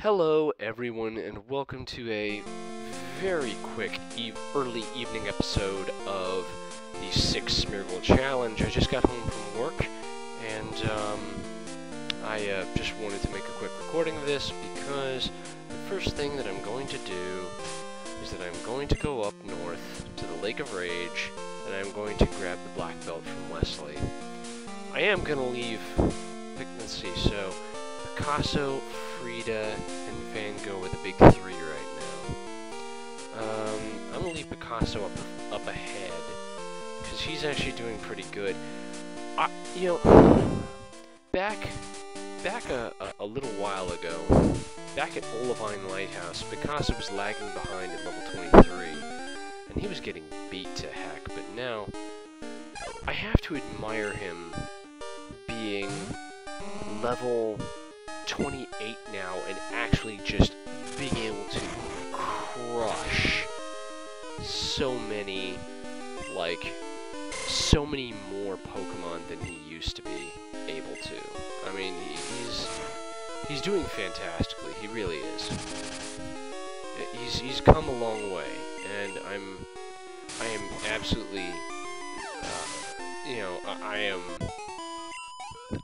Hello, everyone, and welcome to a very quick eve early evening episode of the Six Smeargle Challenge. I just got home from work, and um, I uh, just wanted to make a quick recording of this because the first thing that I'm going to do is that I'm going to go up north to the Lake of Rage, and I'm going to grab the black belt from Wesley. I am going to leave, let's see, so Picasso, Frida, and Van Gogh are the big three right now. Um, I'm gonna leave Picasso up up ahead because he's actually doing pretty good. I, you know, back back a, a, a little while ago, back at Olivine Lighthouse, Picasso was lagging behind at level 23, and he was getting beat to heck. But now, I have to admire him being level 28 now and actually just being able to crush so many, like, so many more Pokemon than he used to be able to. I mean, he's he's doing fantastically. He really is. He's he's come a long way, and I'm I am absolutely, uh, you know, I, I am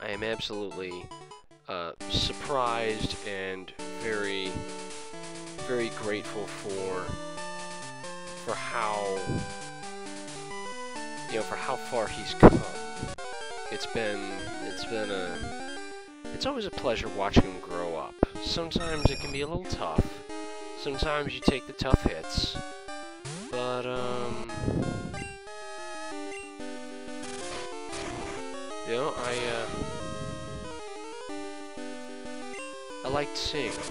I am absolutely uh, surprised and very, very grateful for for how you know for how far he's come. It's been it's been a it's always a pleasure watching him grow up. Sometimes it can be a little tough. Sometimes you take the tough hits, but um. You know, I, uh, liked seeing him.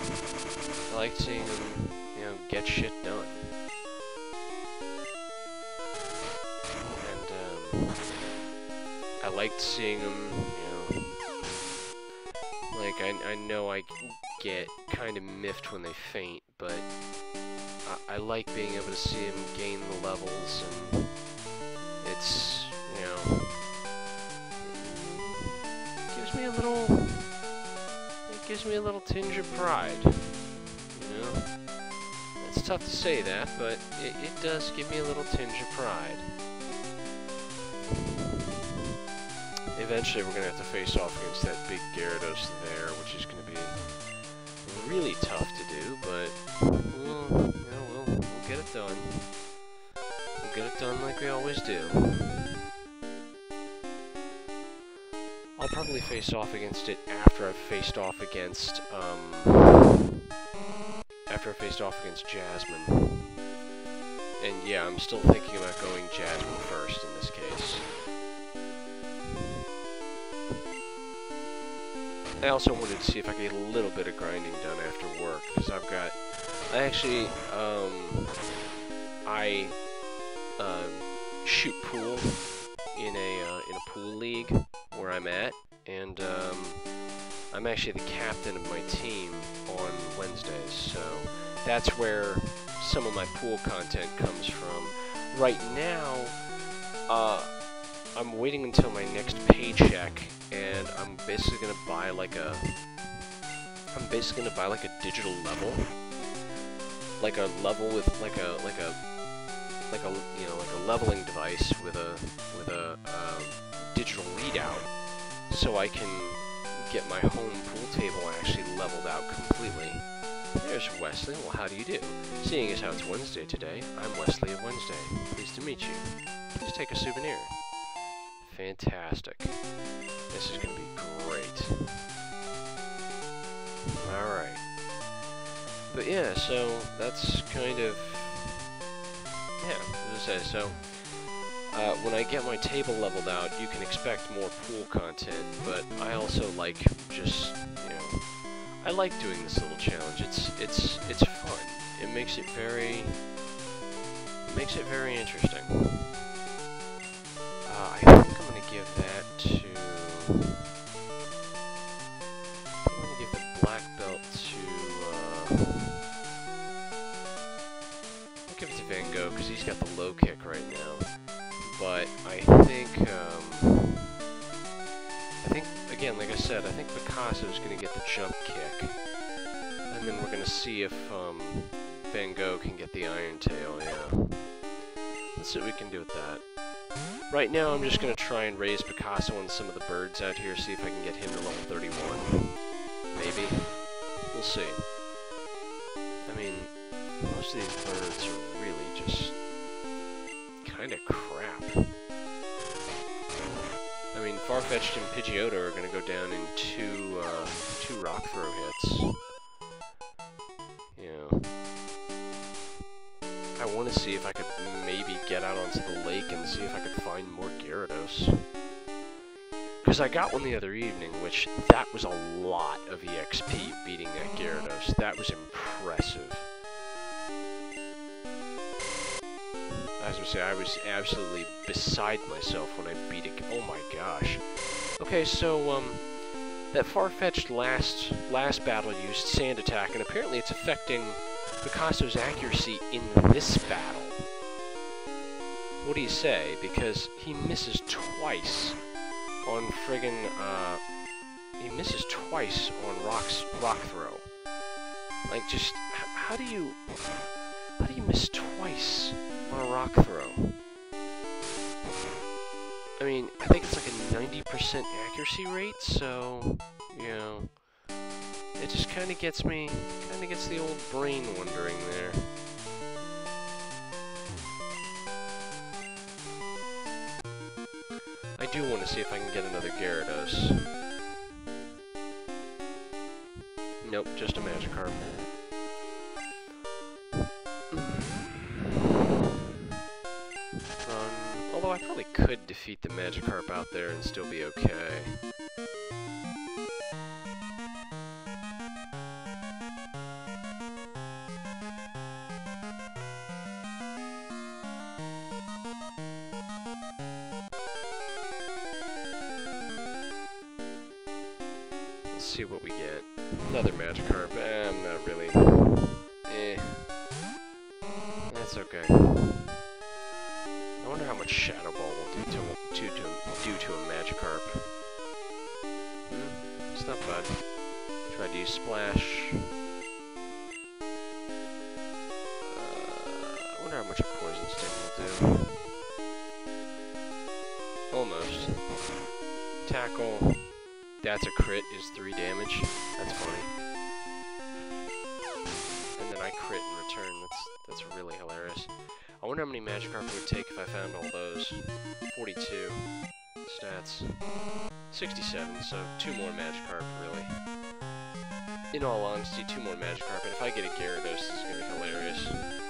I liked seeing him, you know, get shit done. And, um, I liked seeing him, you know, like, I, I know I get kind of miffed when they faint, but I, I like being able to see him gain the levels, and it's, you know, gives me a little it gives me a little tinge of pride. You know? It's tough to say that, but it, it does give me a little tinge of pride. Eventually we're gonna have to face off against that big Gyarados there, which is gonna be really tough to do, but we'll, you know, we'll, we'll get it done. We'll get it done like we always do. Probably face off against it after I've faced off against, um, after I've faced off against Jasmine. And yeah, I'm still thinking about going Jasmine first in this case. I also wanted to see if I could get a little bit of grinding done after work, because I've got, I actually, um, I, um, shoot pool in a, uh, in a pool league where I'm at, and um, I'm actually the captain of my team on Wednesdays, so that's where some of my pool content comes from. Right now, uh, I'm waiting until my next paycheck, and I'm basically gonna buy like a, I'm basically gonna buy like a digital level, like a level with like a like a like a you know like a leveling device with a with a um, digital readout so I can get my home pool table actually leveled out completely. There's Wesley. Well, how do you do? Seeing as how it's Wednesday today, I'm Wesley of Wednesday. Pleased to meet you. Please take a souvenir. Fantastic. This is going to be great. Alright. But yeah, so that's kind of... Yeah, as I say, so... Uh, when I get my table leveled out, you can expect more pool content, but I also like just, you know, I like doing this little challenge. It's it's it's fun. It makes it very it makes it very interesting. Uh, I think I'm gonna give that but I think, um, I think, again, like I said, I think Picasso is going to get the jump kick. And then we're gonna see if um, Van Gogh can get the Iron Tail, yeah. Let's see what we can do with that. Right now I'm just gonna try and raise Picasso and some of the birds out here, see if I can get him to level 31. Maybe. We'll see. I mean, most of these birds are really just kind of crap. I mean, Farfetch'd and Pidgeotto are going to go down in two, uh, two rock throw hits. Yeah. I want to see if I could maybe get out onto the lake and see if I could find more Gyarados. Because I got one the other evening, which that was a lot of EXP beating that Gyarados. That was impressive. Say, I was absolutely beside myself when I beat it. Oh my gosh. Okay, so, um, that Farfetch'd last, last battle used Sand Attack, and apparently it's affecting Picasso's accuracy in this battle. What do you say? Because he misses twice on friggin', uh, he misses twice on rocks, rock throw. Like, just, how do you, how do you miss twice on a rock throw? I mean, I think it's like a 90% accuracy rate, so, you know, it just kind of gets me, kind of gets the old brain wondering there. I do want to see if I can get another Gyarados. Nope, just a Magikarp. I probably could defeat the Magikarp out there and still be okay. Let's see what we get. Another Magikarp. Eh, I'm not really. Eh. That's okay. Shadow Ball will do to to, to to a Magikarp. It's not bad. Try to use Splash. Uh, I wonder how much a Poison Sting will do. Almost. Tackle. That's a crit, is 3 damage. That's funny. And then I crit in return. That's that's really hilarious. Wonder how many Magikarp it would take if I found all those. 42 stats. 67, so two more Magikarp, really. In all honesty, two more Magikarp, and if I get a Gyarados, this is gonna be hilarious.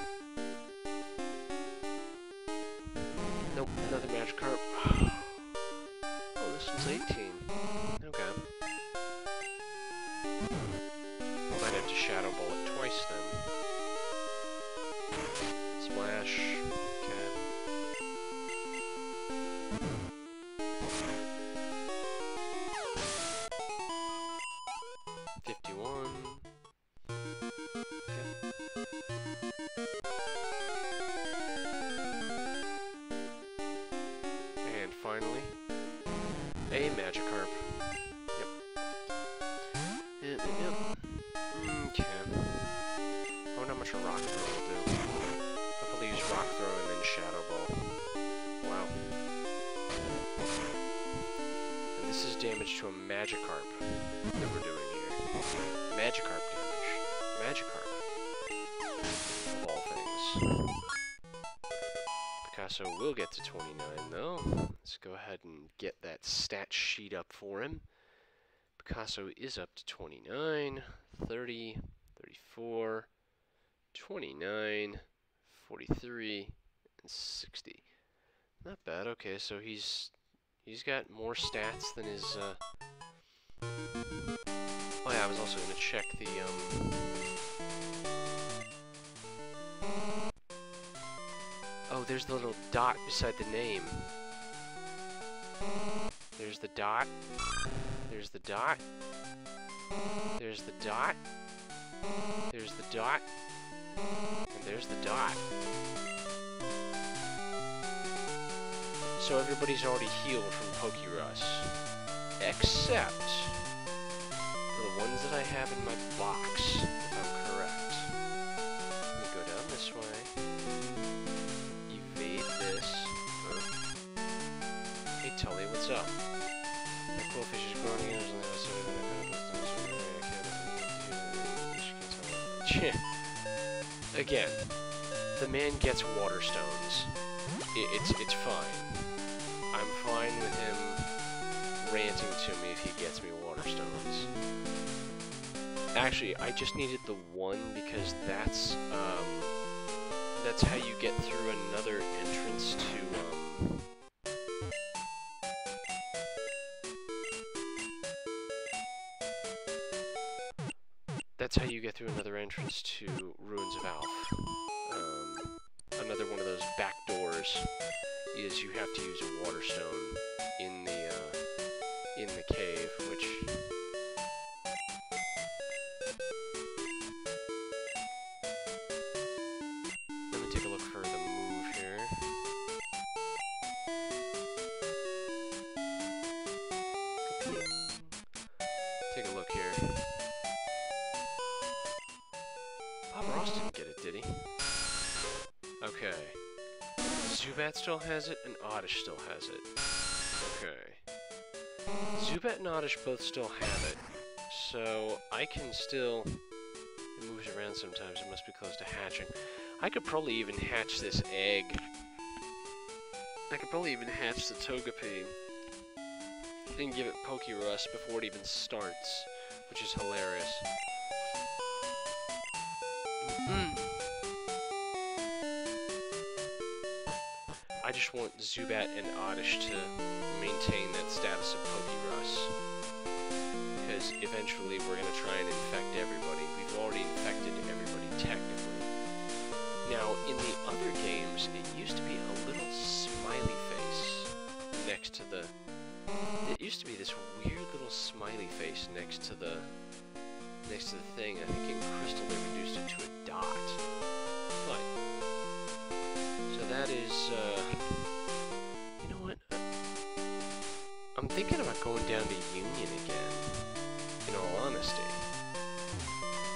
Picasso is up to 29, 30, 34, 29, 43, and 60. Not bad. Okay, so he's he's got more stats than his. Uh... Oh yeah, I was also gonna check the um. Oh, there's the little dot beside the name. There's the dot. There's the dot. There's the dot. There's the dot. And there's the dot. So everybody's already healed from Pokerus. Except for the ones that I have in my box, Again, the man gets water stones. I it's it's fine. I'm fine with him ranting to me if he gets me water stones. Actually, I just needed the one because that's um, that's how you get through another entrance to um, that's how you get through another entrance to is you have to use a water stone in the uh, in the cave, which Zubat still has it, and Oddish still has it. Okay. Zubat and Oddish both still have it, so I can still... It moves around sometimes, it must be close to hatching. I could probably even hatch this egg. I could probably even hatch the Togepi and give it Pokerus before it even starts, which is hilarious. I just want Zubat and Oddish to maintain that status of Pokerus. Because eventually we're going to try and infect everybody. We've already infected everybody, technically. Now, in the other games, it used to be a little smiley face next to the... It used to be this weird little smiley face next to the next to the thing. I think in Crystal they reduced it to a dot. That is, uh, you know what? I'm thinking about going down to Union again, in all honesty.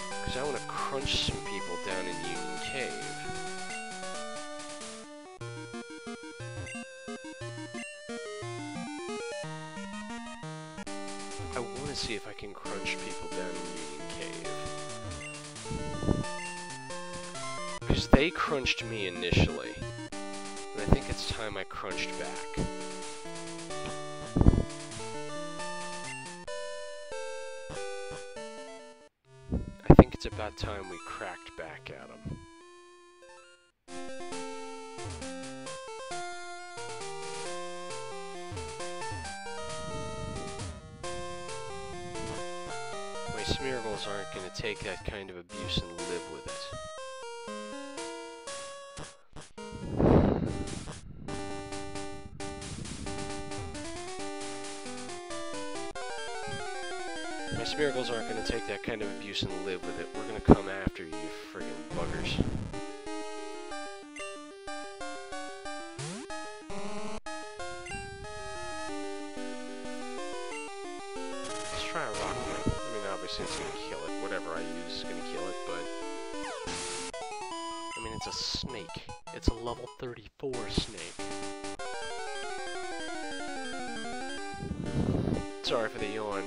Because I want to crunch some people down in Union Cave. I want to see if I can crunch people down in Union Cave. Because they crunched me initially. It's time I crunched back. I think it's about time we cracked back at them. My Smeargles aren't going to take that kind of abuse and live with it. Smeargles aren't going to take that kind of abuse and live with it. We're going to come after you, friggin' buggers. Let's try a rock. I mean, obviously it's going to kill it. Whatever I use is going to kill it, but... I mean, it's a snake. It's a level 34 snake. Sorry for the yawn.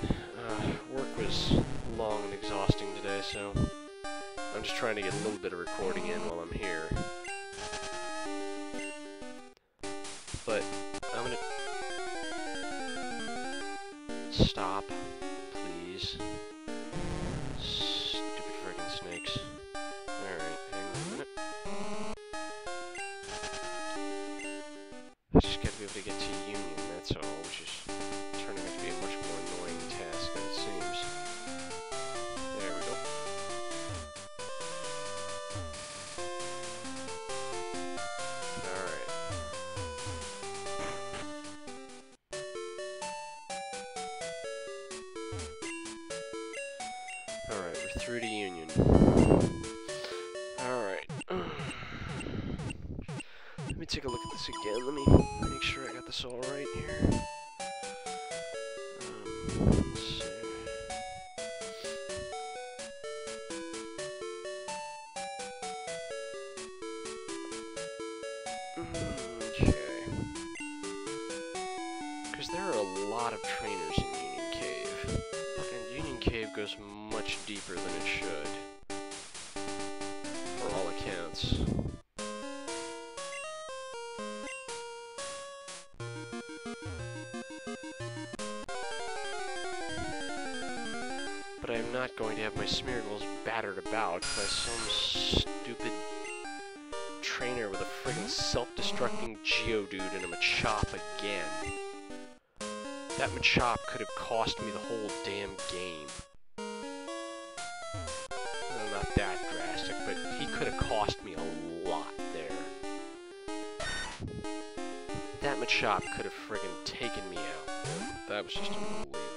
Trying to get a little bit of recording in while I'm here. Lot of trainers in Union Cave. Union Cave goes much deeper than it should. For all accounts. But I am not going to have my Smeargles battered about by some stupid trainer with a friggin' self-destructing Geodude and a Machop again. That Machop could have cost me the whole damn game. Well, not that drastic, but he could have cost me a lot there. That Machop could have friggin' taken me out. That was just unbelievable.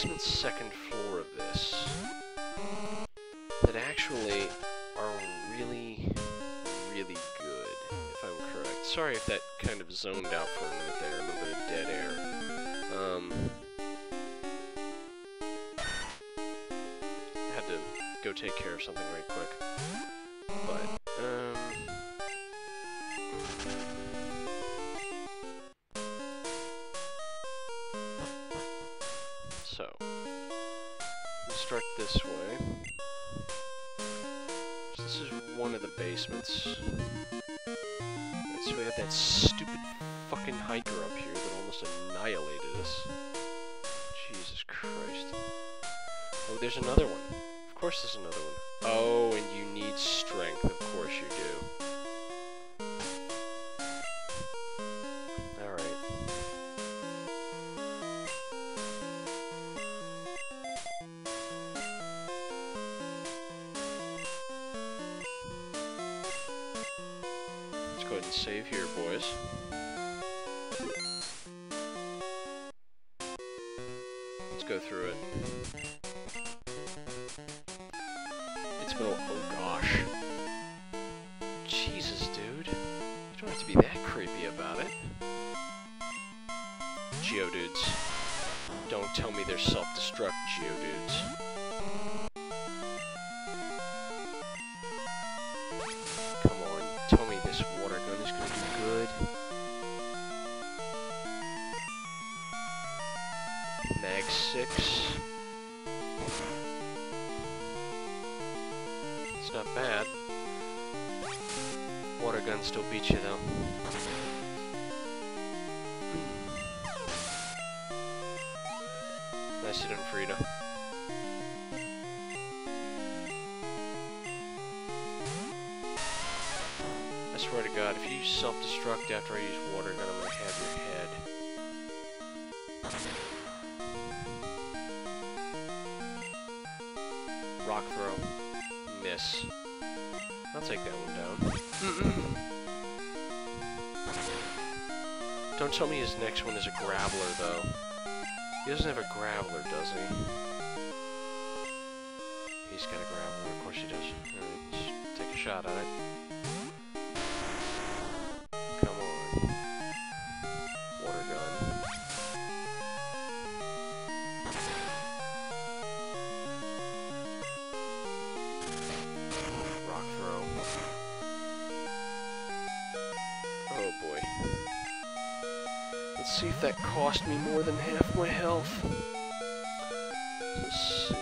Basement second floor of this that actually are really, really good, if I'm correct. Sorry if that kind of zoned out for a minute there, a little bit of dead air. Um, had to go take care of something right quick. This way. So this is one of the basements. And so we have that stupid fucking hiker up here that almost annihilated us. Jesus Christ. Oh, there's another one. Of course there's another one. Water gun still beats you though. Nice on Frida. I swear to God, if you self-destruct after I use water gun, I'm gonna have your head. Rock throw. Miss. I'll take that one down. Don't tell me his next one is a Graveler, though. He doesn't have a Graveler, does he? He's got a Graveler, of course he does. Let's take a shot at it. Cost me more than half my health. Let's see.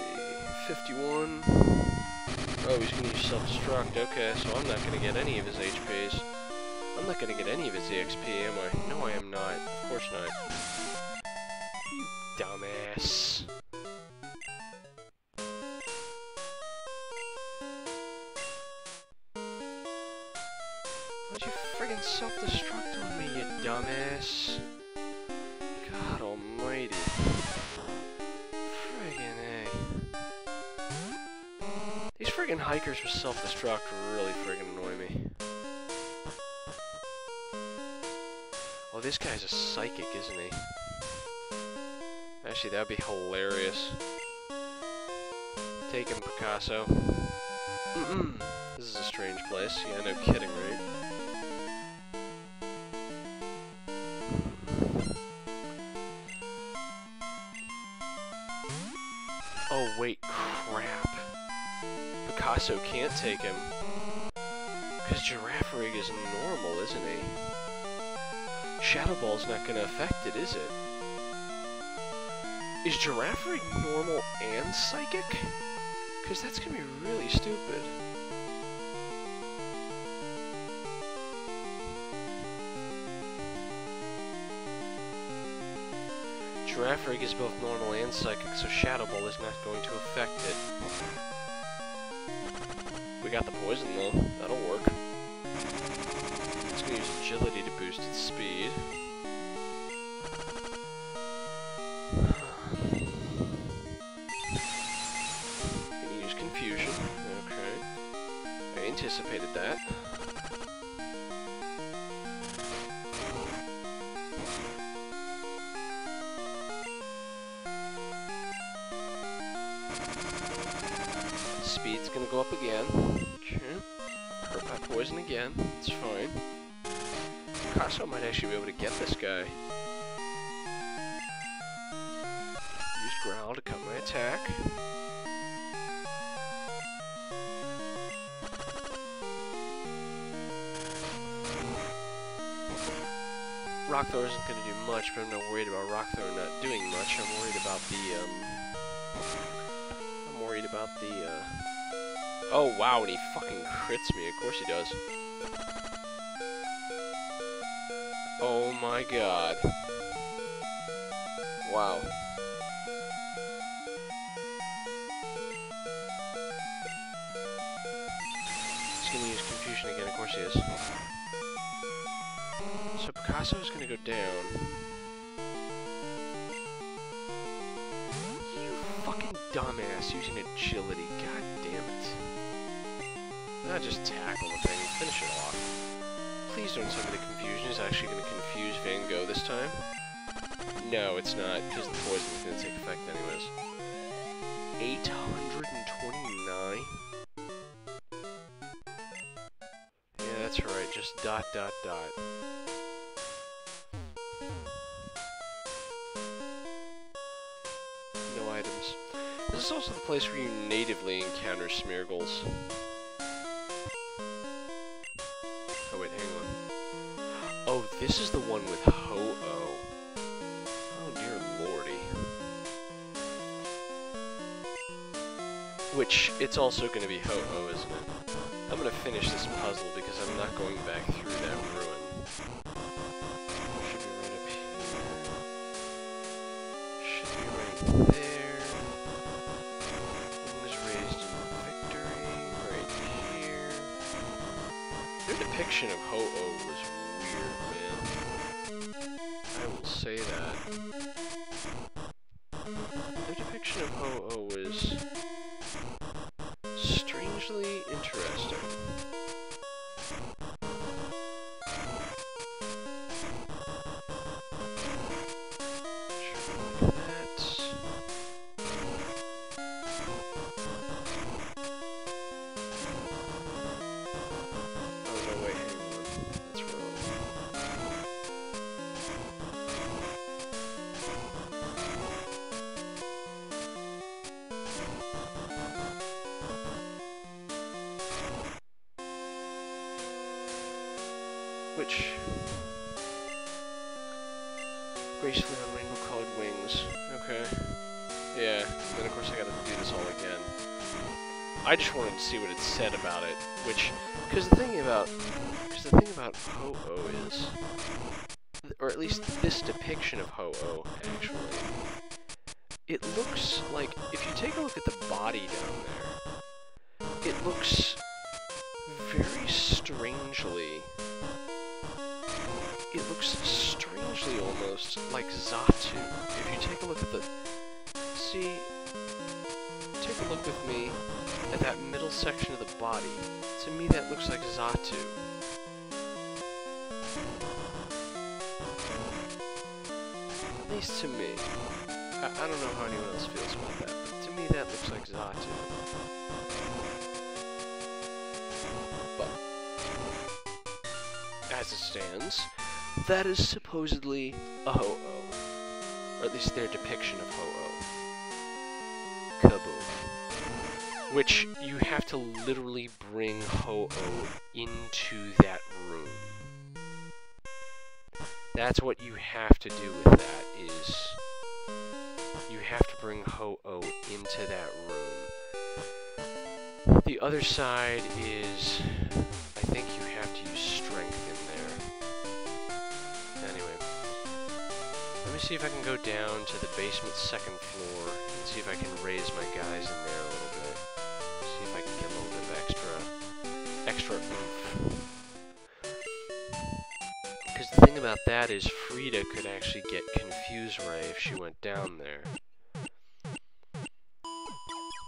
51. Oh, he's gonna use self-destruct. Okay, so I'm not gonna get any of his HPs. I'm not gonna get any of his EXP, am I? No, I am not. Of course not. This guy's a psychic, isn't he? Actually, that'd be hilarious. Take him, Picasso. this is a strange place. Yeah, no kidding, right? Oh, wait, crap. Picasso can't take him. Because Girafarig is normal, isn't he? Shadow Ball's not gonna affect it, is it? Is Girafarig normal and psychic? Because that's gonna be really stupid. Girafarig is both normal and psychic, so Shadow Ball is not going to affect it. We got the poison though, that'll work. Agility to boost its speed. Use confusion. Okay. I anticipated that. Speed's gonna go up again. Okay. Hurt by poison again. It's fine. Picasso might actually be able to get this guy. Use Growl to cut my attack. Rock Thrower isn't going to do much, but I'm not worried about Rock Thrower not doing much. I'm worried about the, um... I'm worried about the, uh... Oh, wow, and he fucking crits me. Of course he does. My god. Wow. He's gonna use confusion again, of course he is. So Picasso's gonna go down. You fucking dumbass using agility, god damn it. Not just tackle the thing, finish it off. Please don't me the confusion is actually gonna confuse Van Gogh this time. No, it's not, because the poison's gonna take effect anyways. 829? Yeah, that's right, just dot dot dot. No items. This is also the place where you natively encounter Smeargles. This is the one with Ho-Oh. Oh dear lordy. Which, it's also going to be Ho-Oh, isn't it? I'm going to finish this puzzle because I'm not going back through that ruin. Should be right up here. Should be right there. Wings raised in victory. Right here. Their depiction of Ho-Oh I just wanted to see what it said about it, which, because the thing about, because the thing about Ho-Oh is, or at least this depiction of Ho-Oh, actually, it looks like, if you take a look at the body down there, it looks very strangely, it looks strangely almost like Xatu. If you take a look at the, see, look with me at that middle section of the body. To me that looks like Xatu. At least to me. I, I don't know how anyone else feels about that, but to me that looks like Xatu. But, as it stands, that is supposedly a Ho-Oh. Or at least their depiction of Ho-Oh. Which you have to literally bring Ho-Oh into that room. That's what you have to do with that, is you have to bring Ho-Oh into that room. The other side is, I think you have to use strength in there. Anyway, let me see if I can go down to the basement second floor and see if I can raise my guys in there about that is Frida could actually get Confuse Ray if she went down there.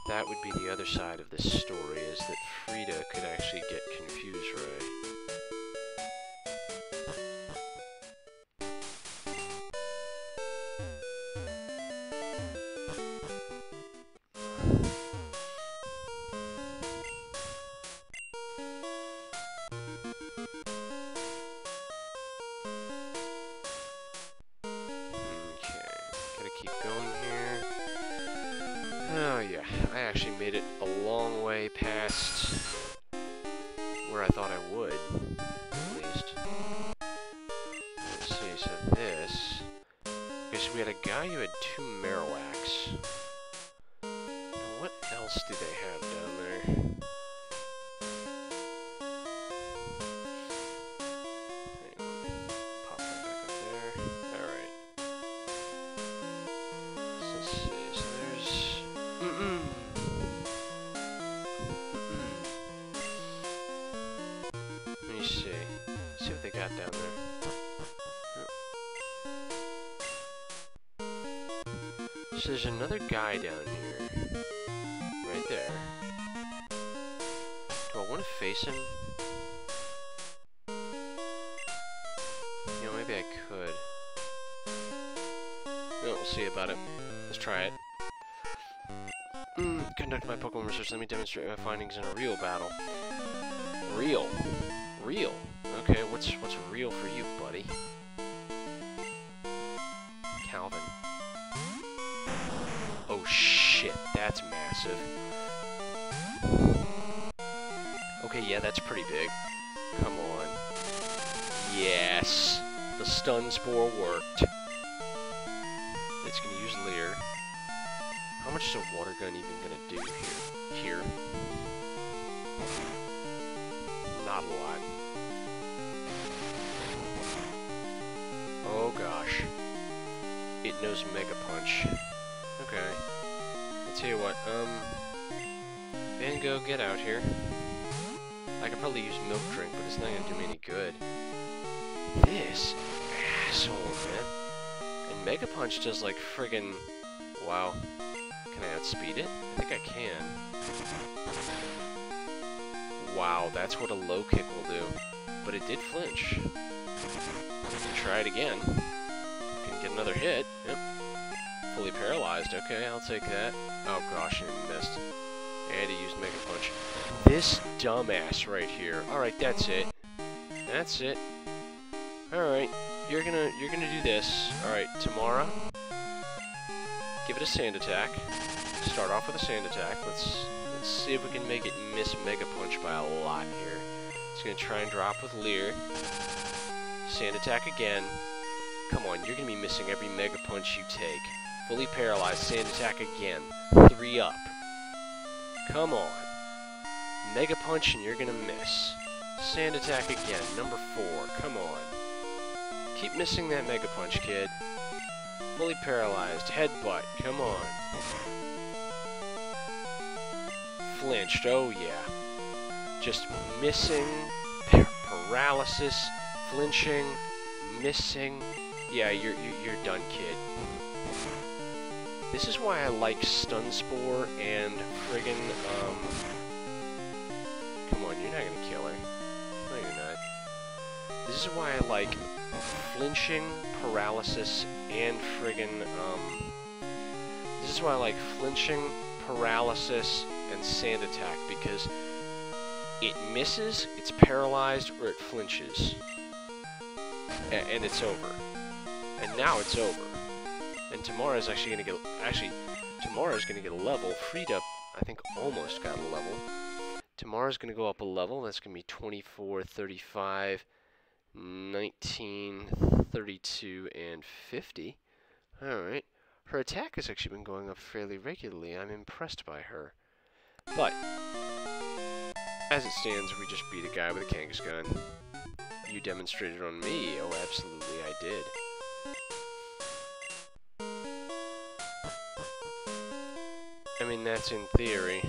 That would be the other side of this story, is that Frida could actually get research. Let me demonstrate my findings in a real battle. Real. Real. Okay, what's what's real for you, buddy? Calvin. Oh shit, that's massive. Okay, yeah, that's pretty big. Come on. Yes! The stun spore worked. Much is a water gun even gonna do here? Here. Not a lot. Oh gosh. It knows Mega Punch. Okay. I'll tell you what, um... Van Gogh, get out here. I could probably use Milk Drink, but it's not gonna do me any good. This asshole, man. And Mega Punch does like friggin' wow. Can I outspeed it? I think I can. Wow, that's what a low kick will do. But it did flinch. Try it again. Can get another hit. Yep. Fully paralyzed. Okay, I'll take that. Oh gosh, I missed. And he used Mega Punch. This dumbass right here. Alright, that's it. That's it. Alright, you're gonna you're gonna do this. Alright, Tamara. Give it a sand attack. Start off with a sand attack. Let's let's see if we can make it miss Mega Punch by a lot here. It's gonna try and drop with Leer. Sand attack again. Come on, you're gonna be missing every Mega Punch you take. Fully paralyzed, sand attack again. Three up. Come on. Mega Punch and you're gonna miss. Sand Attack again, number four, come on. Keep missing that Mega Punch, kid. Fully paralyzed, headbutt, come on. Flinched, oh yeah. Just missing, par paralysis, flinching, missing. Yeah, you're, you're done, kid. This is why I like Stun Spore and friggin', um... Come on, you're not gonna kill her. No, you're not. This is why I like flinching, paralysis, and friggin', um... This is why I like flinching, paralysis, and sand attack, because it misses, it's paralyzed, or it flinches. A and it's over. And now it's over. And Tamara's actually gonna get actually Tamara's gonna get a level. Freed up, I think, almost got a level. Tamara's gonna go up a level. That's gonna be 24, 35, 19, 32, and 50. Alright. Her attack has actually been going up fairly regularly. I'm impressed by her. But, as it stands, we just beat a guy with a Kangaskhan. You demonstrated on me. Oh, absolutely, I did. I mean, that's in theory.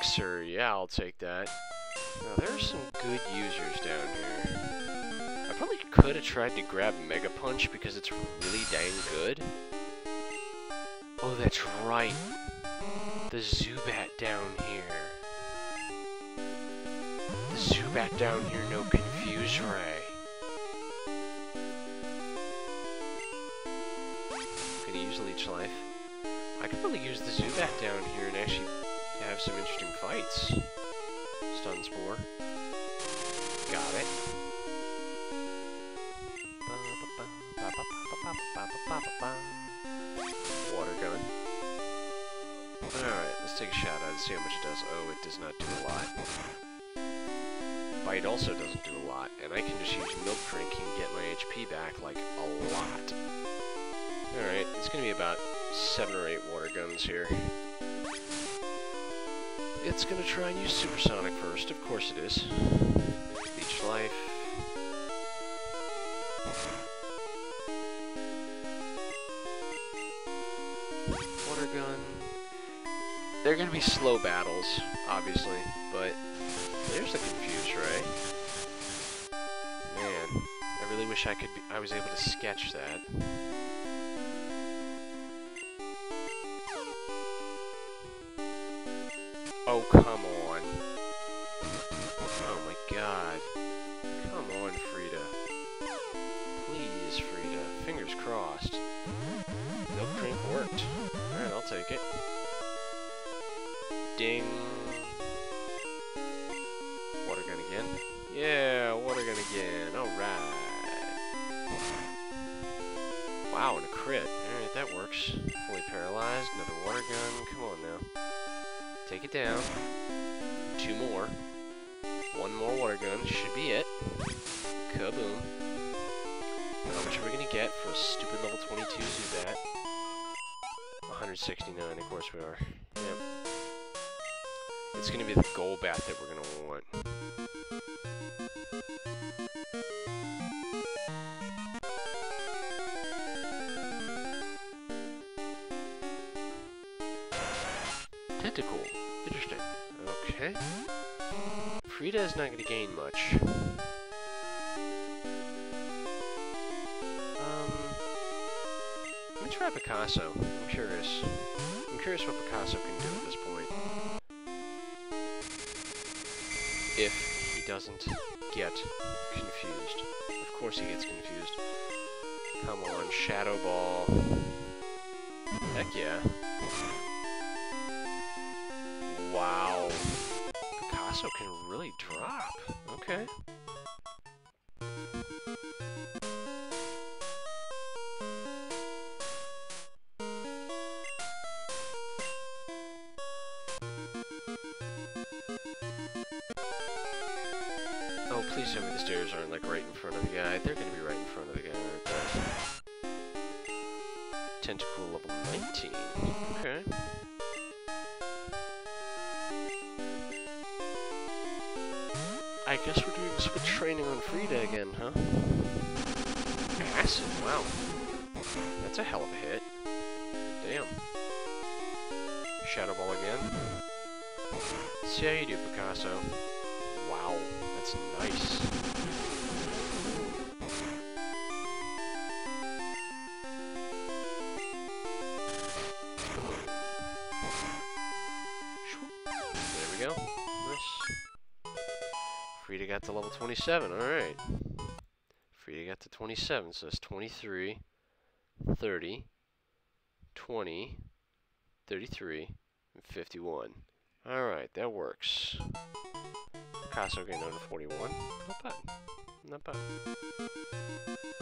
Elixir, yeah, I'll take that. Now, there's some good users down here. I probably could have tried to grab Mega Punch because it's really dang good. Oh, that's right. The Zubat down here. The Zubat down here, no Confuse Ray. Gonna use Leech Life. I could probably use the Zubat down here and actually have some interesting fights. Stun Spore. Got it. Water gun. Alright, let's take a shot at it and see how much it does. Oh, it does not do a lot. Bite also doesn't do a lot, and I can just use Milk Drink and get my HP back, like, a lot. Alright, it's gonna be about seven or eight water guns here. It's gonna try and use Supersonic first, of course it is. Leech Life. Water gun. They're gonna be slow battles, obviously, but there's the Confuse Ray. Man, I really wish I could be, I was able to sketch that. Come on. Oh my god. Come on, Frida. Please, Frida. Fingers crossed. Milk drink worked. Alright, I'll take it. Ding. Water gun again. Yeah, water gun again. Alright. Wow, and a crit. Alright, that works. Fully paralyzed. Another water gun. Come on now. Take it down. Two more. One more water gun. Should be it. Kaboom. How much are we going to get for a stupid level 22 Zubat? 169, of course we are. Yep. It's going to be the Golbat that we're going to want. Is not going to gain much. Um, let me try Picasso. I'm curious. I'm curious what Picasso can do at this point. If he doesn't get confused. Of course he gets confused. Come on, Shadow Ball. Heck yeah. Wow. Picasso can really drop. Okay. 27, alright. Frida got to 27, so that's 23, 30, 20, 33, and 51. Alright, that works. Picasso getting down to 41. Not bad. Not bad.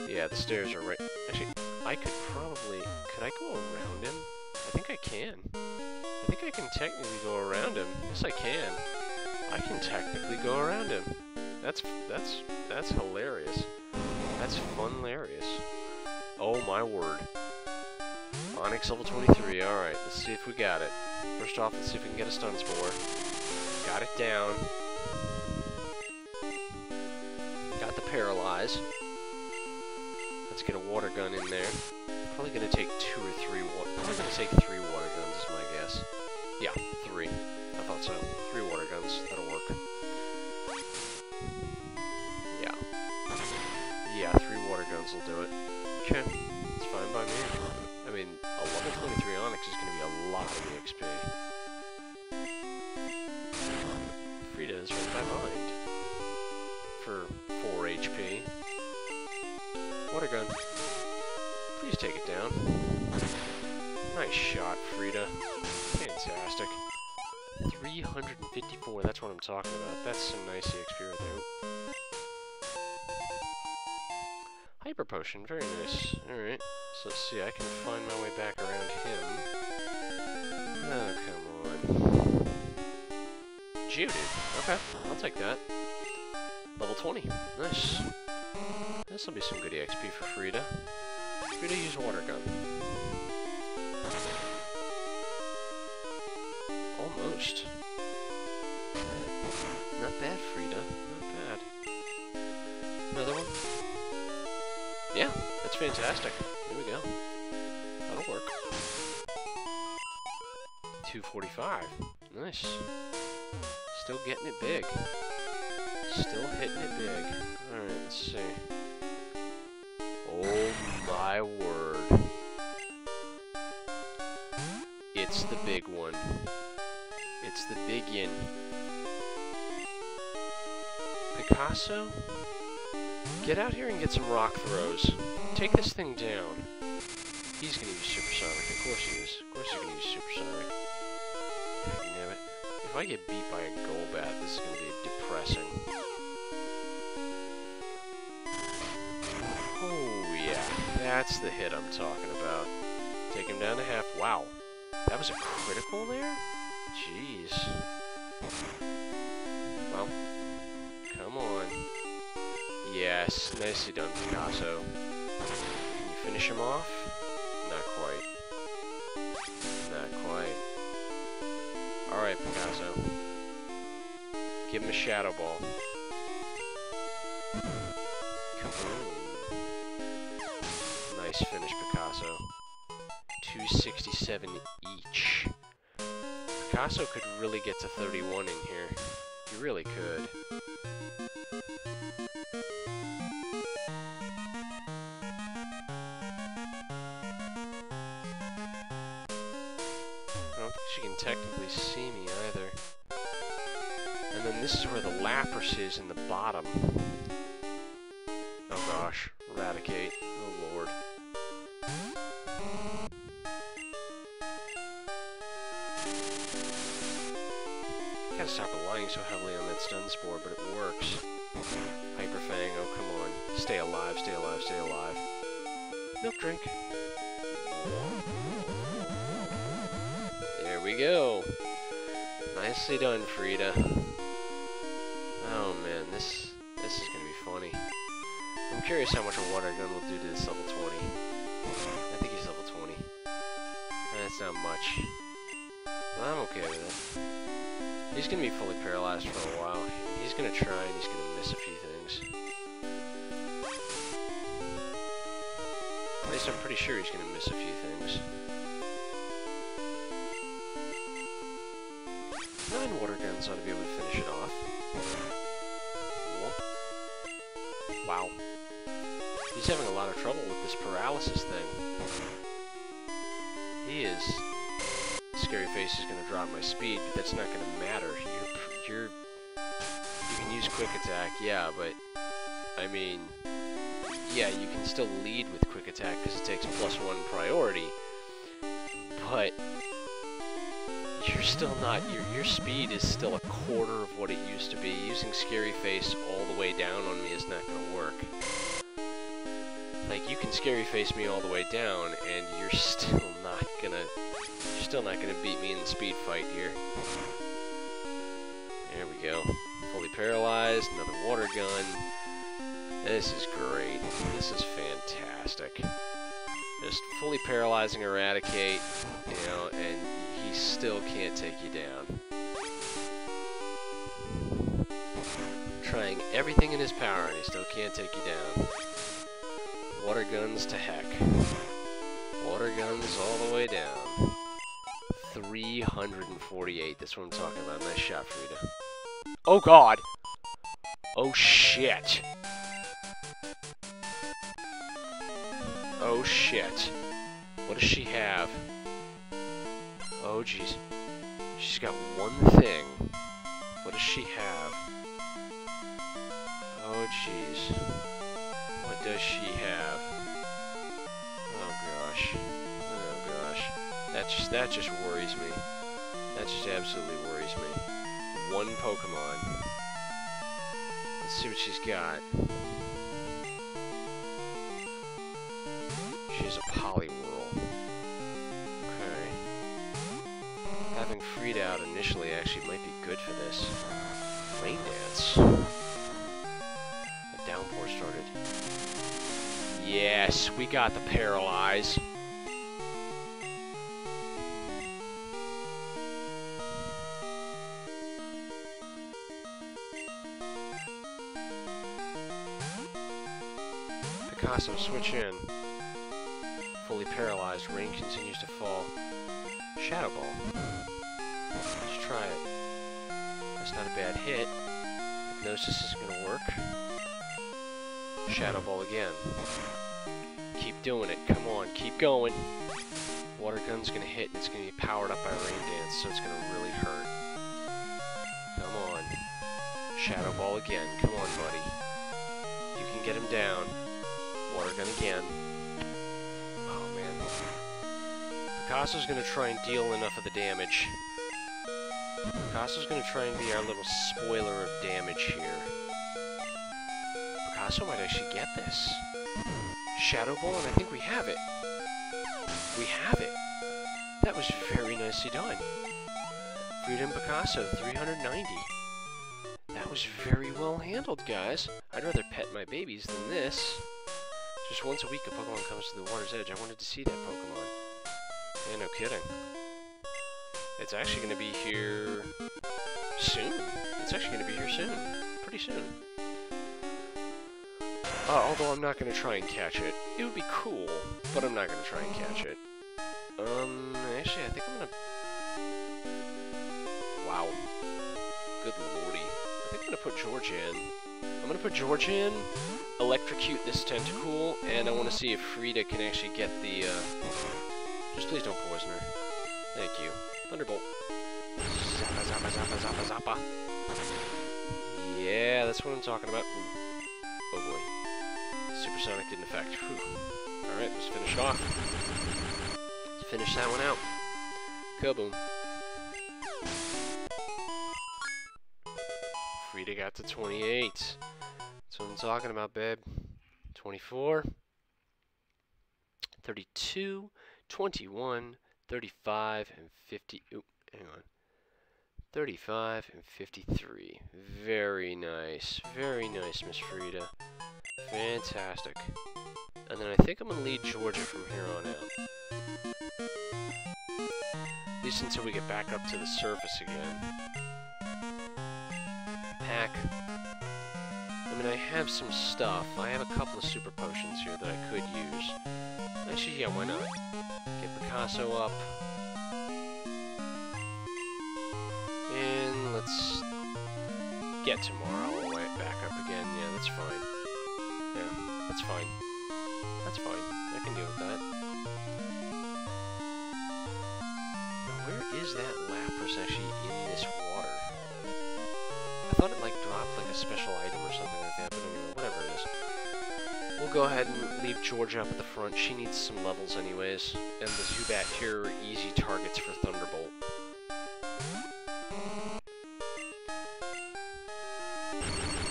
Yeah, the stairs are right. Actually, I could probably... Could I go around him? I think I can. I think I can technically go around him. Yes, I can. I can technically go around him. That's that's that's hilarious. That's fun hilarious. Oh my word. Onix level 23. Alright, let's see if we got it. First off, let's see if we can get a stun spore. Got it down. Got the paralyze. Let's get a water gun in there. Probably gonna take two or three water. Probably gonna take three water guns is my guess. Yeah, do it. Okay. It's fine by me. I mean, a level 23 Onix is going to be a lot of EXP. Frida is right behind. For 4 HP. Water gun. Please take it down. Nice shot, Frida. Fantastic. 354, that's what I'm talking about. That's some nice EXP right there. Hyper Potion, very nice. Alright, so let's see, I can find my way back around him. Oh, come on. Geodude, okay, I'll take that. Level 20, nice. This'll be some good EXP for Frida. Frida, use a Water Gun. Almost. Not bad, Frida. Not bad. Another one? Yeah, that's fantastic. There we go. That'll work. 245. Nice. Still getting it big. Still hitting it big. Alright, let's see. Oh my word. It's the big one. It's the big yin. Picasso? Get out here and get some rock throws. Take this thing down. He's gonna use supersonic. Of course he is. Of course he's gonna use supersonic. Damn it. If I get beat by a Golbat, this is gonna be depressing. Oh yeah, that's the hit I'm talking about. Take him down to half. Wow. That was a critical there? Jeez. Well. Yes, nicely done, Picasso. Can you finish him off? Not quite. Not quite. Alright, Picasso. Give him a Shadow Ball. Nice finish, Picasso. 267 each. Picasso could really get to 31 in here. He really could. See me either. And then this is where the Lapras is in the bottom. Oh gosh, a Raticate. Oh lord. Gotta stop relying so heavily on that stun spore, but it works. Hyper Fang, oh come on. Stay alive, stay alive, stay alive. Milk drink. There we go. Nicely done, Frida. Oh man, this this is gonna be funny. I'm curious how much a water gun will do to this level 20. I think he's level 20. That's not much. But I'm okay with it. He's gonna be fully paralyzed for a while. He's gonna try and he's gonna miss a few things. At least I'm pretty sure he's gonna miss a few things. Water guns ought to be able to finish it off. Wow. He's having a lot of trouble with this paralysis thing. He is. Scary Face is going to drop my speed, but that's not going to matter. You're, you're, you can use Quick Attack, yeah, but, I mean, yeah, you can still lead with Quick Attack because it takes plus one priority, but you're still not, your, your speed is still a quarter of what it used to be. Using Scary Face all the way down on me is not going to work. Like, you can Scary Face me all the way down, and you're still not gonna, you're still not gonna beat me in the speed fight here. There we go. Fully paralyzed, another water gun. This is great. This is fantastic. Just fully paralyzing a Raticate, you know, and he still can't take you down. Trying everything in his power and he still can't take you down. Water guns to heck. Water guns all the way down. 348, that's what I'm talking about. Nice shot, Frida. Oh god! Oh shit! Oh shit. What does she have? Oh jeez. She's got one thing. What does she have? Oh jeez. What does she have? Oh gosh. Oh gosh. That just that just worries me. That just absolutely worries me. One Pokemon. Let's see what she's got. She's a Poliwhirl. Having Frida out initially actually might be good for this. Rain Dance. The downpour started. Yes, we got the Paralyze. Picasso, switch in. Fully paralyzed, rain continues to fall. Shadow Ball. Let's try it. That's not a bad hit. Hypnosis isn't gonna work. Shadow Ball again. Keep doing it. Come on, keep going. Water Gun's gonna hit, and it's gonna be powered up by Rain Dance, so it's gonna really hurt. Come on. Shadow Ball again. Come on, buddy. You can get him down. Water Gun again. Oh, man. Picasso's gonna try and deal enough of the damage. Picasso's gonna try and be our little spoiler of damage here. Picasso might actually get this. Shadow Ball, and I think we have it. We have it. That was very nicely done. Freedom Picasso, 390. That was very well handled, guys. I'd rather pet my babies than this. Just once a week a Pokemon comes to the water's edge. I wanted to see that Pokemon. Yeah, no kidding. It's actually going to be here soon. It's actually going to be here soon. Pretty soon. Uh, although I'm not going to try and catch it. It would be cool, but I'm not going to try and catch it. Um, actually, I think I'm going to... Wow. Good lordy. I think I'm going to put George in. I'm going to put George in, electrocute this Tentacool, and I want to see if Frida can actually get the, uh... Just please don't poison her. Thank you. Thunderbolt. Zappa, zappa, zappa, zappa, zappa. Yeah, that's what I'm talking about. Ooh. Oh boy. Supersonic didn't affect. Alright, let's finish it off. Let's finish that one out. Kaboom. Frida got to 28. That's what I'm talking about, babe. 24. 32. 21. 35 and 50. Oop, hang on. 35 and 53. Very nice. Very nice, Miss Frida. Fantastic. And then I think I'm going to lead Georgia from here on out. At least until we get back up to the surface again. Pack. I mean, I have some stuff. I have a couple of super potions here that I could use. Actually, yeah, why not? Picasso up. And let's get Tamara way back up again. Yeah, that's fine. Yeah, that's fine. That's fine. I can deal with that. Now, where is that Lapras actually in this water? I thought it like dropped like a special item or something like that, but We'll go ahead and leave Georgia up at the front. She needs some levels anyways. And the Zubat here are easy targets for Thunderbolt.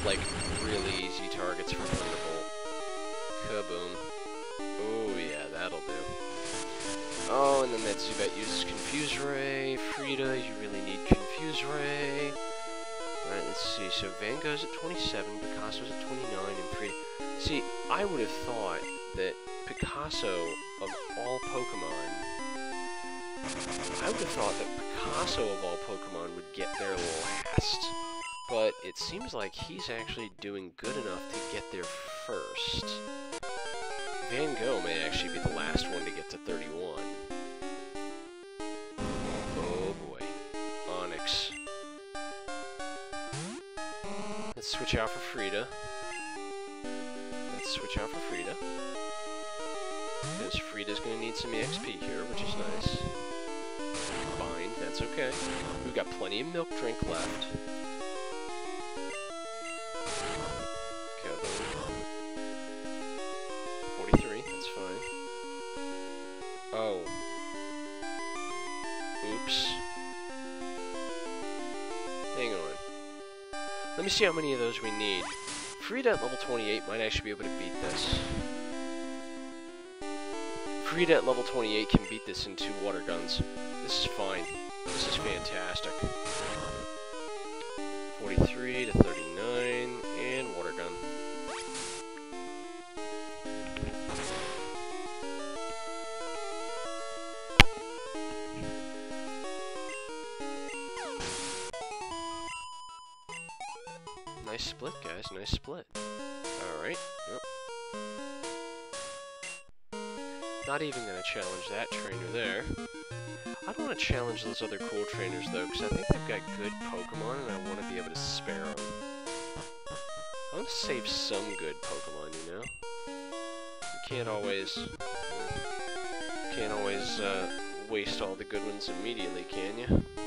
Like, really easy targets for Thunderbolt. Kaboom. Oh yeah, that'll do. Oh, and then that Zubat uses Confuse Ray. Frida, you really need Confuse Ray. Let's see. So Van Gogh's at 27, Picasso's at 29, and Frida... See, I would have thought that Picasso, of all Pokemon... I would have thought that Picasso, of all Pokemon, would get there last. But it seems like he's actually doing good enough to get there first. Van Gogh may actually be the last one to get to 31. Let's switch out for Frida. Let's switch out for Frida. Because Frida's going to need some EXP here, which is nice. Bind, that's okay. We've got plenty of milk drink left. Go. 43, that's fine. Oh. Oops. Let me see how many of those we need. Frida at level 28 might actually be able to beat this. Frida at level 28 can beat this in two water guns. This is fine. This is fantastic. Not even gonna challenge that trainer there. I don't want to challenge those other cool trainers, though, because I think they've got good Pokemon, and I want to be able to spare them. I want to save some good Pokemon, you know? You can't always... Can't always, uh, waste all the good ones immediately, can you?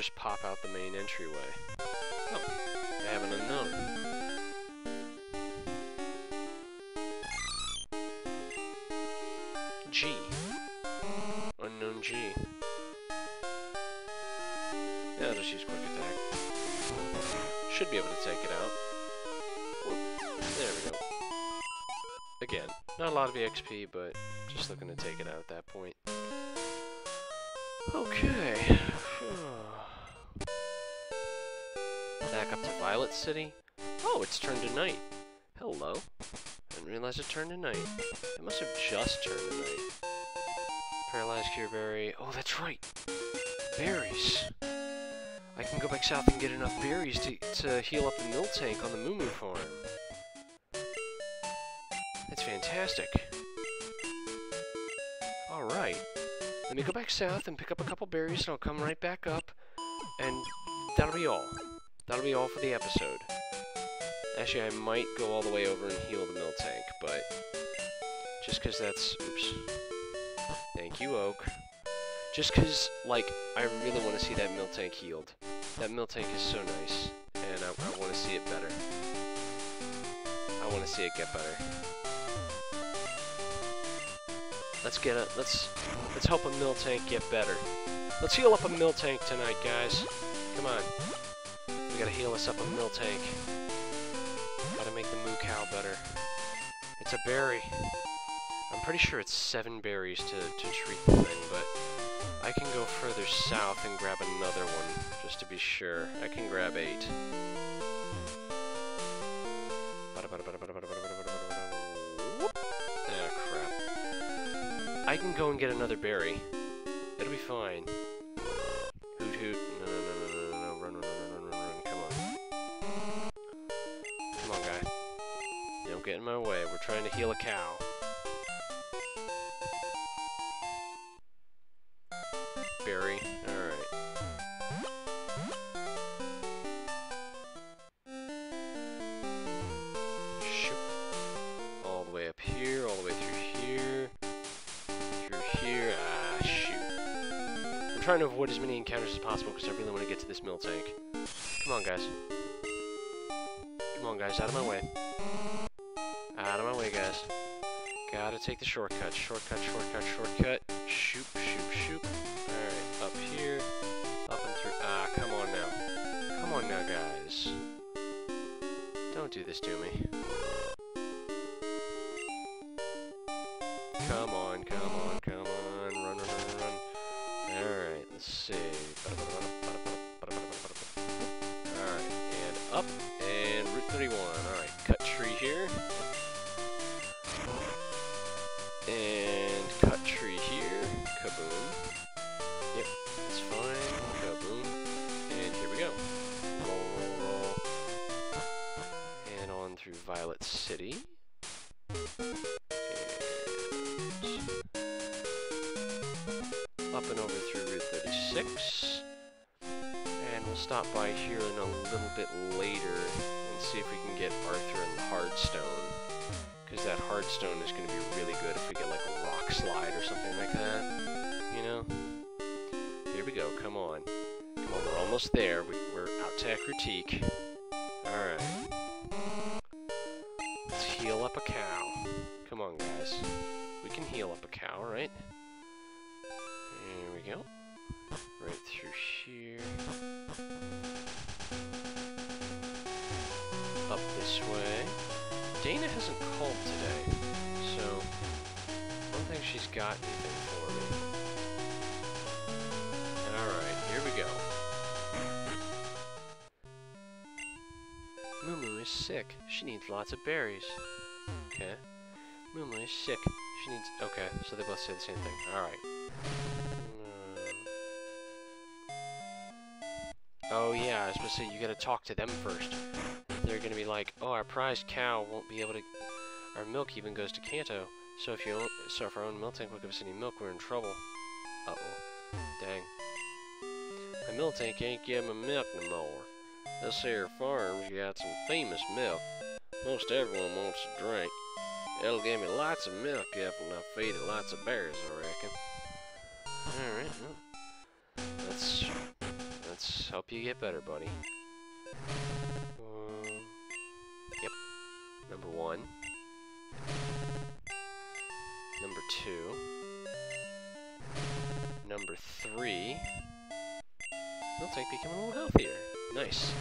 Just pop out the main entryway. Oh, I have an Unown. G. Unown G. Yeah, I'll just use quick attack. Should be able to take it out. There we go. Again, not a lot of EXP, but just looking to take it out at that point. Okay. City. Oh, it's turned to night. Hello. I Didn't realize it turned to night. It must have just turned to night. Paralyzed Cure Berry. Oh, that's right. Berries. I can go back south and get enough berries to, to heal up the Miltank on the Moo Moo farm. That's fantastic. Alright. Let me go back south and pick up a couple berries and I'll come right back up. And that'll be all. That'll be all for the episode. Actually, I might go all the way over and heal the Miltank, but... Just because that's... Oops. Thank you, Oak. Just because, like, I really want to see that Miltank healed. That Miltank is so nice, and I, I want to see it better. I want to see it get better. Let's get a let's let's help a Miltank get better. Let's heal up a Miltank tonight, guys. Come on. Gotta heal us up a Miltank. Gotta make the moo cow better. It's a berry. I'm pretty sure it's seven berries to, to treat the thing, but I can go further south and grab another one, just to be sure. I can grab eight. Ah, crap. I can go and get another berry. It'll be fine. Trying to heal a cow. Berry. Alright. Shoop. All the way up here, all the way through here. Through here. Ah, shoot. I'm trying to avoid as many encounters as possible because I really want to get to this Miltank. Come on, guys. Come on, guys. Out of my way. Out of my way, guys. Gotta take the shortcut. Shortcut, shortcut, shortcut. Shoop, shoop, shoop. Alright, up here. Up and through. Ah, come on now. Come on now, guys. Don't do this to me. City. And up and over through Route 36. And we'll stop by here in a little bit later and see if we can get Arthur and the Hardstone. Because that Hardstone is going to be really good if we get like a rock slide or something like that. You know? Here we go, come on. Come on, we're almost there. We, we're out to Ecruteak. Lots of berries. Okay. Moo is sick. She needs... Okay, so they both say the same thing. Alright. Uh, oh yeah, I was supposed to say you gotta talk to them first. They're gonna be like, oh, our prized cow won't be able to... Our milk even goes to Kanto. So if you so if our own Miltank won't give us any milk, we're in trouble. Uh-oh. Dang. My Miltank ain't giving me milk no more. This here farm's got some famous milk. Most everyone wants a drink. It'll give me lots of milk if I feed it lots of berries, I reckon. Alright, well, let's, let's help you get better, buddy. Um, yep. Number one. Number two. Number three. Miltank becoming a little healthier. Nice.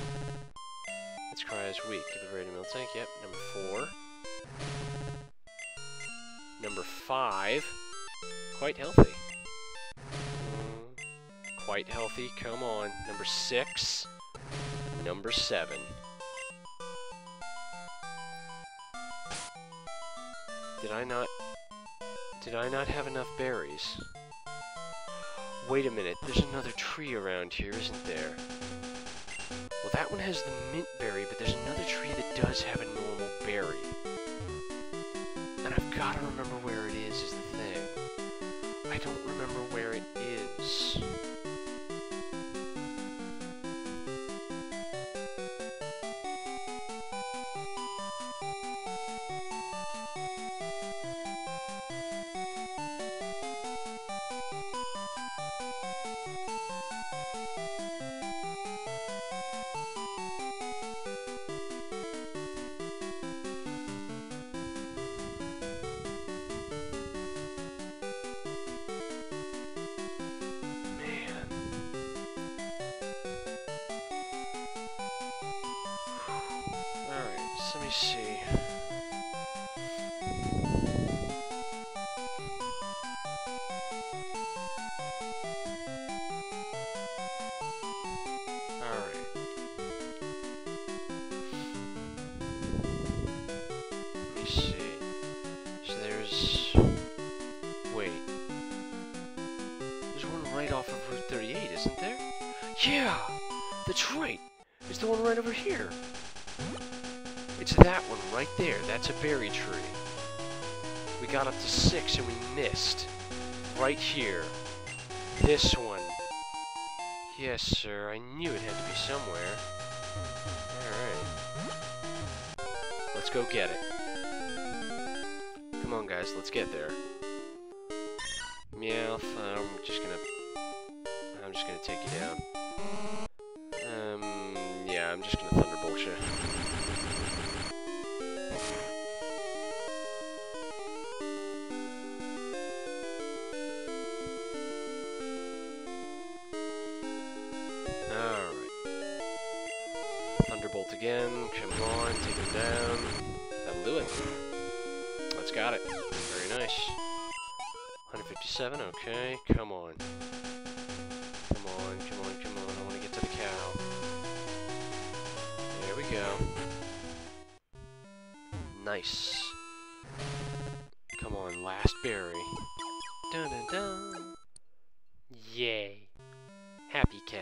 Its cry is weak. Give the ready Miltank. Yep. Number four. Number five, quite healthy. Mm, quite healthy, come on. Number six, number seven. Did I not... Did I not have enough berries? Wait a minute, there's another tree around here, isn't there? That one has the mint berry, but there's another tree that does have a normal berry. And I've got to remember right off of Route 38, isn't there? Yeah! That's right! It's the one right over here! It's that one right there. That's a berry tree. We got up to six and we missed. Right here. This one. Yes, sir. I knew it had to be somewhere. Alright. Let's go get it. Come on, guys. Let's get there. Meowth, I'm just gonna... Just gonna take you down. Um, yeah, I'm just gonna Thunderbolt Nice. Come on, last berry. Dun dun dun. Yay. Happy cow.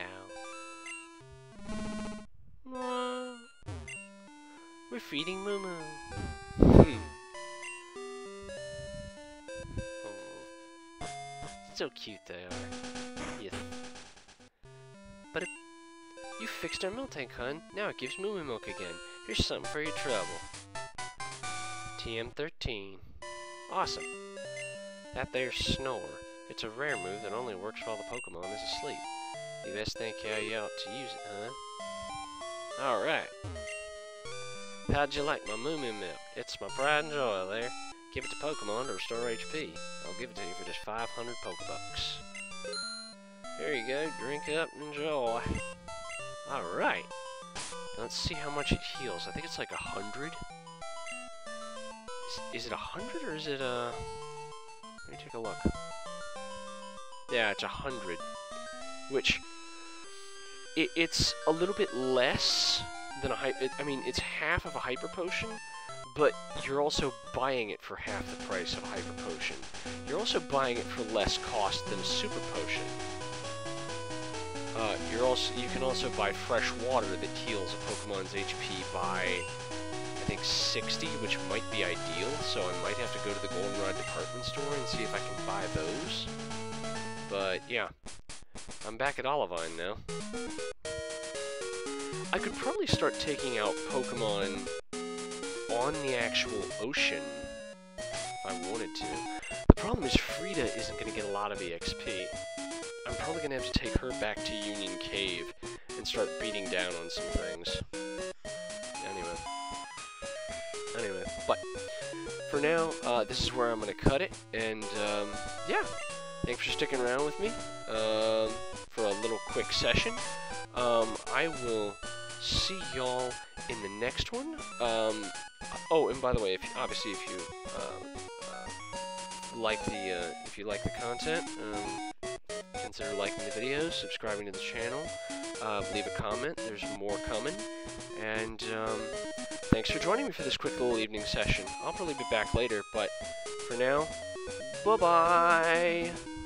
We're feeding Moo Moo. Hmm. So cute they are. Yes. But it, you fixed our milk tank, hun. Now it gives Moo Moo milk again. Here's something for your trouble. TM13. Awesome. That there's Snore. It's a rare move that only works while the Pokemon is asleep. You best think how you ought to use it, huh? Alright. How'd you like my Moo Moo milk? It's my pride and joy there. Give it to Pokemon to restore HP. I'll give it to you for just 500 Pokebucks. Here you go, drink up and enjoy. Alright. Let's see how much it heals. I think it's like a hundred. Is, it a hundred or is it a... Let me take a look. Yeah, it's a hundred. Which... It, it's a little bit less than a... Hy it, I mean, it's half of a Hyper Potion, but you're also buying it for half the price of a Hyper Potion. You're also buying it for less cost than a Super Potion. Uh, you're also you can also buy fresh water that heals a Pokemon's HP by think 60, which might be ideal. So I might have to go to the Goldenrod department store and see if I can buy those. But yeah, I'm back at Olivine now. I could probably start taking out Pokemon on the actual ocean if I wanted to. The problem is Frida isn't going to get a lot of EXP. I'm probably going to have to take her back to Union Cave and start beating down on some things. But for now, uh, this is where I'm going to cut it, and um, yeah, thanks for sticking around with me um, for a little quick session. Um, I will see y'all in the next one. Um, oh, and by the way, if obviously if you uh, uh, like the uh, if you like the content, um, consider liking the videos, subscribing to the channel, uh, leave a comment. There's more coming, and um, thanks for joining me for this quick little evening session. I'll probably be back later, but for now, bye bye.